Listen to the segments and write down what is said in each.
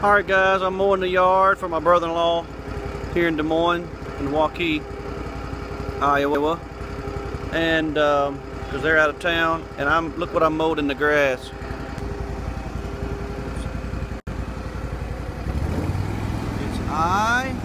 Alright guys, I'm mowing the yard for my brother-in-law here in Des Moines in Waukee, Iowa. And because um, they're out of town and I'm look what I mowed in the grass. It's I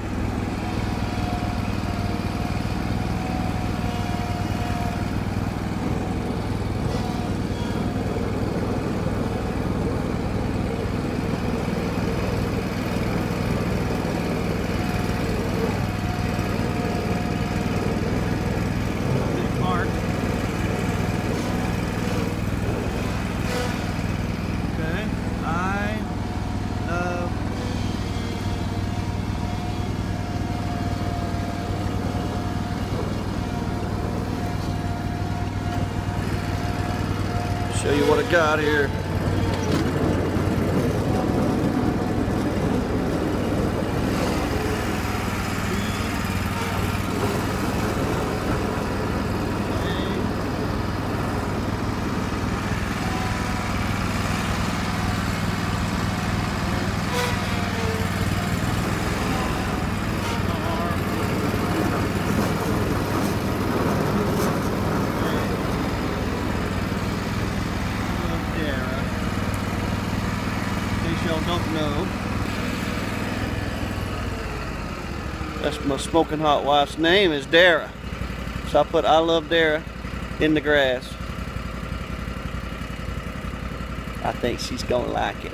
Mark. Okay, I love show you what I got here. Dara. In case y'all don't know, that's my smoking hot wife's name is Dara. So I put I love Dara in the grass. I think she's gonna like it.